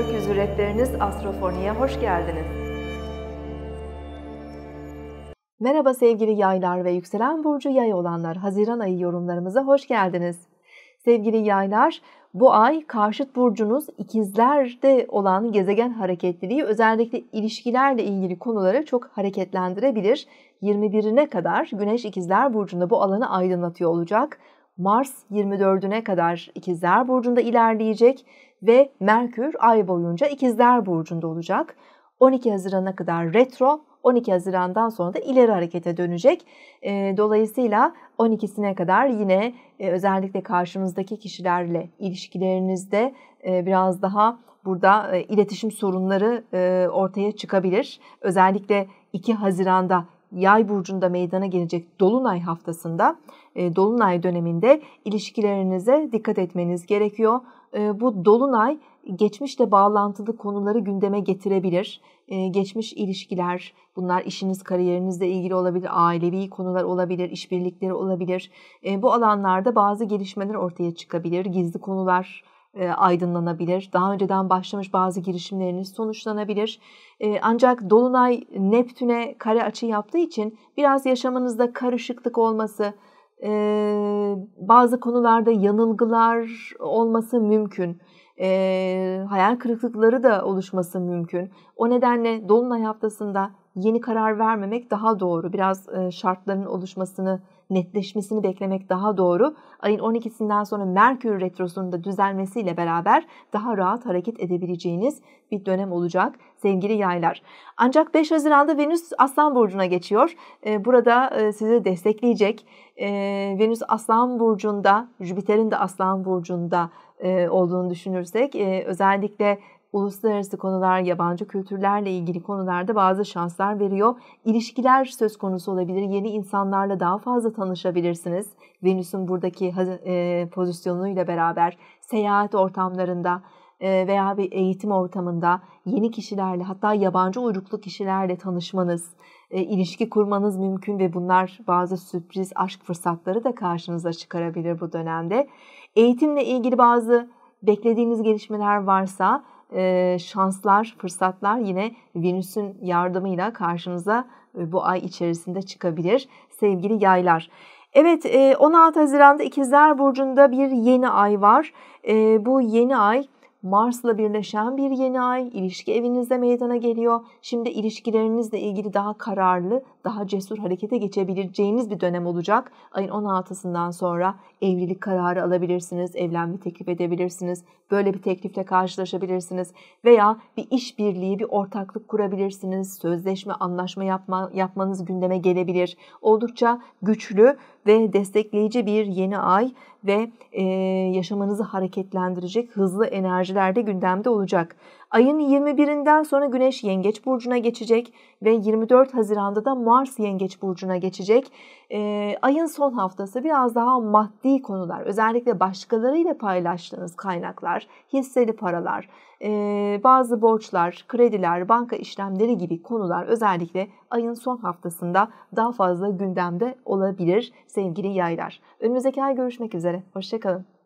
Rehberiniz Astrofoni'ye hoş geldiniz. Merhaba sevgili yaylar ve yükselen burcu yay olanlar. Haziran ayı yorumlarımıza hoş geldiniz. Sevgili yaylar, bu ay karşıt burcunuz ikizlerde olan gezegen hareketliliği özellikle ilişkilerle ilgili konuları çok hareketlendirebilir. 21'ine kadar Güneş ikizler burcunda bu alanı aydınlatıyor olacak. Mars 24'üne kadar ikizler burcunda ilerleyecek ve Merkür ay boyunca ikizler burcunda olacak. 12 Haziran'a kadar retro, 12 Haziran'dan sonra da ileri harekete dönecek. Dolayısıyla 12'sine kadar yine özellikle karşınızdaki kişilerle ilişkilerinizde biraz daha burada iletişim sorunları ortaya çıkabilir. Özellikle 2 Haziran'da Yay burcunda meydana gelecek dolunay haftasında, dolunay döneminde ilişkilerinize dikkat etmeniz gerekiyor. Bu dolunay geçmişle bağlantılı konuları gündeme getirebilir. Geçmiş ilişkiler, bunlar işiniz, kariyerinizle ilgili olabilir, ailevi konular olabilir, işbirlikleri olabilir. Bu alanlarda bazı gelişmeler ortaya çıkabilir, gizli konular aydınlanabilir. Daha önceden başlamış bazı girişimleriniz sonuçlanabilir. Ancak Dolunay Neptün'e kare açı yaptığı için biraz yaşamınızda karışıklık olması, bazı konularda yanılgılar olması mümkün. hayal kırıklıkları da oluşması mümkün. O nedenle Dolunay haftasında yeni karar vermemek daha doğru. Biraz şartların oluşmasını, netleşmesini beklemek daha doğru. Ayın 12'sinden sonra Merkür Retrosu'nun da düzelmesiyle beraber daha rahat hareket edebileceğiniz bir dönem olacak sevgili yaylar. Ancak 5 Haziran'da Venüs Aslan Burcu'na geçiyor. Burada sizi destekleyecek. Venüs Aslan Burcu'nda, Jüpiter'in de Aslan Burcu'nda olduğunu düşünürsek özellikle uluslararası konular, yabancı kültürlerle ilgili konularda bazı şanslar veriyor. İlişkiler söz konusu olabilir. Yeni insanlarla daha fazla tanışabilirsiniz. Venüs'ün buradaki pozisyonuyla beraber seyahat ortamlarında veya bir eğitim ortamında yeni kişilerle hatta yabancı uyruklu kişilerle tanışmanız, ilişki kurmanız mümkün ve bunlar bazı sürpriz aşk fırsatları da karşınıza çıkarabilir bu dönemde. Eğitimle ilgili bazı beklediğiniz gelişmeler varsa şanslar, fırsatlar yine Venüs'ün yardımıyla karşınıza bu ay içerisinde çıkabilir sevgili yaylar. Evet 16 Haziran'da İkizler Burcu'nda bir yeni ay var. Bu yeni ay Mars'la birleşen bir yeni ay ilişki evinizde meydana geliyor. Şimdi ilişkilerinizle ilgili daha kararlı, daha cesur harekete geçebileceğiniz bir dönem olacak. Ayın 16'sından sonra evlilik kararı alabilirsiniz, evlenme teklif edebilirsiniz. Böyle bir teklifle karşılaşabilirsiniz veya bir işbirliği, bir ortaklık kurabilirsiniz. Sözleşme, anlaşma yapma, yapmanız gündeme gelebilir. Oldukça güçlü ve destekleyici bir yeni ay ve e, yaşamanızı hareketlendirecek hızlı enerjiler de gündemde olacak. Ayın 21'inden sonra Güneş Yengeç Burcu'na geçecek ve 24 Haziran'da da Mars Yengeç Burcu'na geçecek. Ee, ayın son haftası biraz daha maddi konular, özellikle başkalarıyla paylaştığınız kaynaklar, hisseli paralar, e, bazı borçlar, krediler, banka işlemleri gibi konular özellikle ayın son haftasında daha fazla gündemde olabilir sevgili yaylar. Önümüzdeki ay görüşmek üzere. Hoşçakalın.